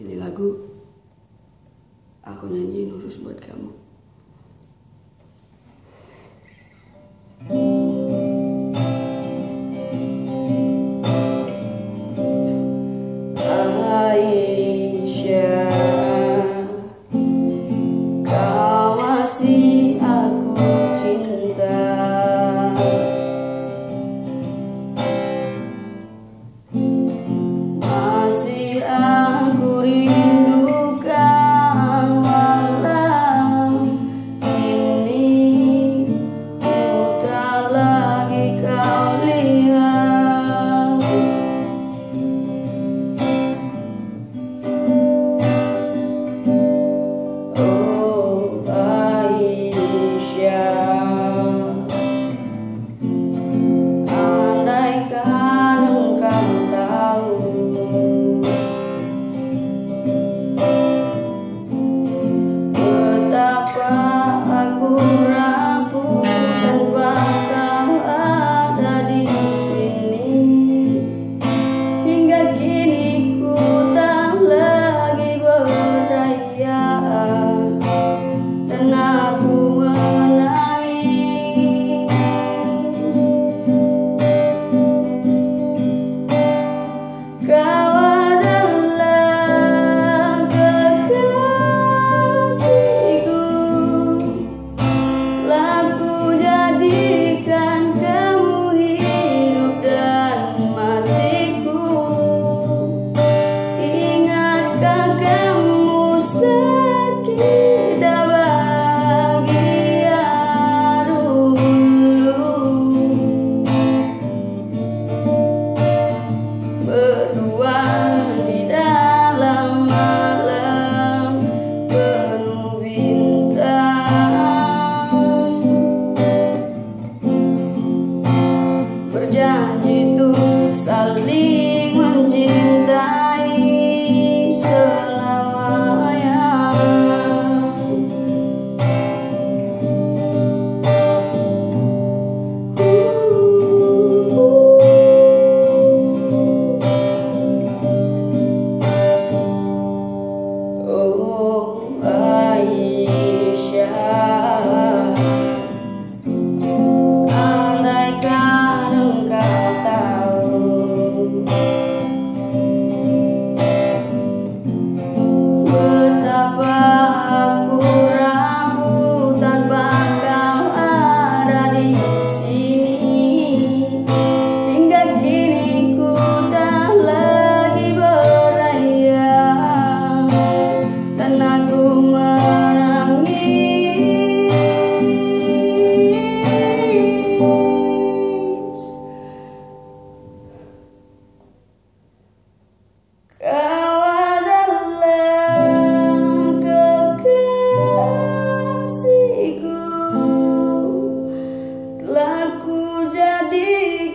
Ini lagu aku nyanyiin khusus buat kamu. Aisyah, kau masih aku.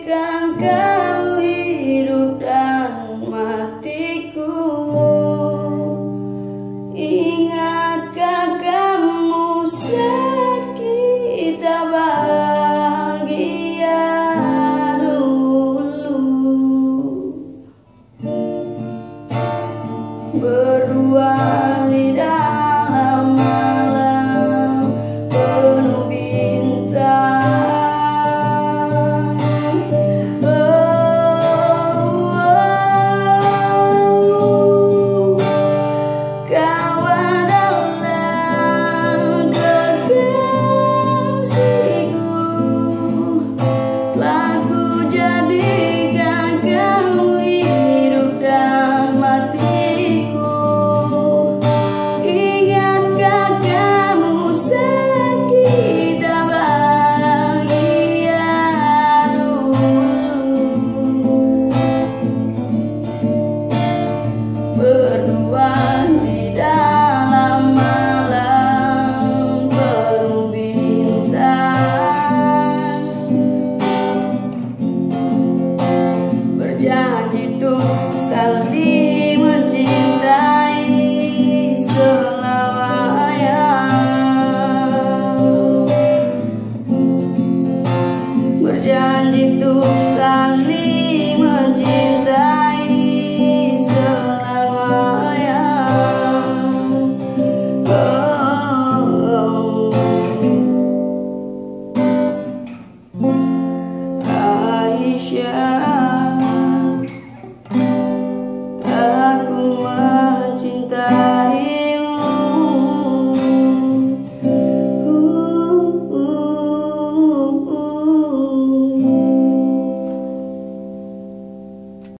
berikan kau hidup dan matiku. Ingatkah kamu saat kita bahagia dulu. Berdua